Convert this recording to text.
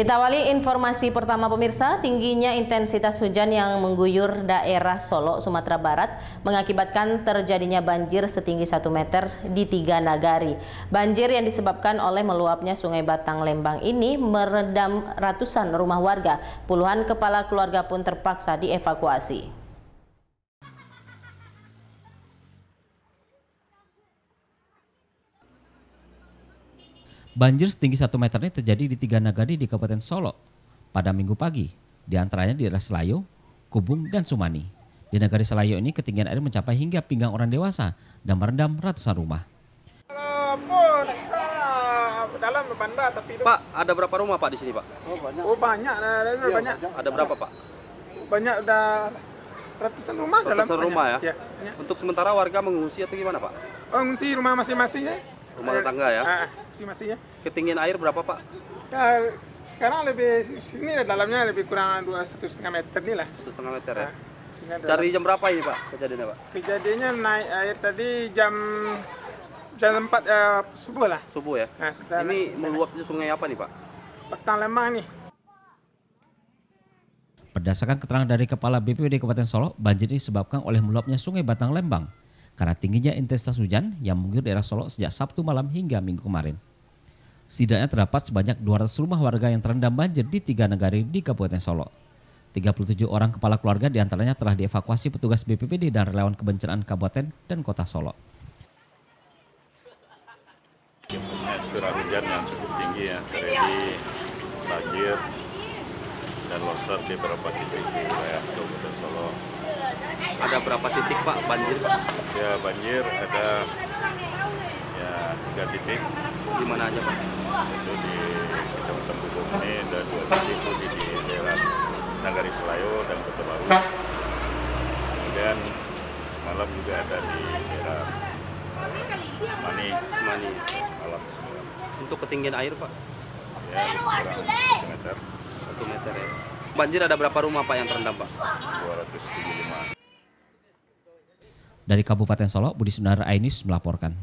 Kita awali informasi pertama pemirsa, tingginya intensitas hujan yang mengguyur daerah Solo, Sumatera Barat mengakibatkan terjadinya banjir setinggi 1 meter di tiga nagari. Banjir yang disebabkan oleh meluapnya sungai Batang Lembang ini meredam ratusan rumah warga. Puluhan kepala keluarga pun terpaksa dievakuasi. Banjir setinggi 1 meter ini terjadi di tiga nagari di Kabupaten Solo pada minggu pagi, di antaranya di daerah Selayo, Kubung, dan Sumani. Di nagari Selayo ini ketinggian air mencapai hingga pinggang orang dewasa dan merendam ratusan rumah. dalam banda tapi Pak, ada berapa rumah Pak di sini Pak? oh banyak oh banyak ada Iya, banyak Ada berapa Pak? banyak udah ratusan rumah dalam Ratusan rumah ya? ya banyak. Untuk sementara warga mengungsi atau gimana Pak? oh ngungsi rumah masing-masing ya Rumah tetangga ya? Ah, masing-masing ya Ketinggian air berapa Pak? ya sekarang lebih sini dalamnya lebih kurang dua satu setengah meter nih lah Satu setengah meter ya? Ah, ada- Cari jam berapa ini Pak kejadiannya Pak? kejadiannya naik air tadi jam jam 4 eh, subuh lah Subuh ya? nah, Ini meluap di sungai apa nih Pak? petang lemang nih Berdasarkan keterangan dari Kepala BPBD Kabupaten Solo, banjir ini disebabkan oleh meluapnya sungai Batang Lembang karena tingginya intensitas hujan yang mengguyur daerah Solo sejak Sabtu malam hingga minggu kemarin. Setidaknya terdapat sebanyak 200 rumah warga yang terendam banjir di tiga negari di Kabupaten Solo. 37 orang kepala keluarga di antaranya telah dievakuasi petugas BPBD dan relawan kebencanaan Kabupaten dan Kota Solo. curah hujan yang cukup tinggi ya terjadi banjir dan longsor di beberapa titik di wilayah. Ada berapa titik Pak banjir Pak? Ya banjir ada ya tiga titik Di mana aja Pak? itu di Kecamatan Bubuk ini ada dua titik itu di, daerah Nagari Selayo dan Kota Baru. Kemudian semalam juga ada di daerah Mani Mani. malam semalam. Untuk ketinggian air Pak? Ya kurang satu meter Satu meter ya? Banjir ada berapa rumah Pak yang terendam Pak? 275. Dari Kabupaten Solo, Budi Sundara Ainus melaporkan.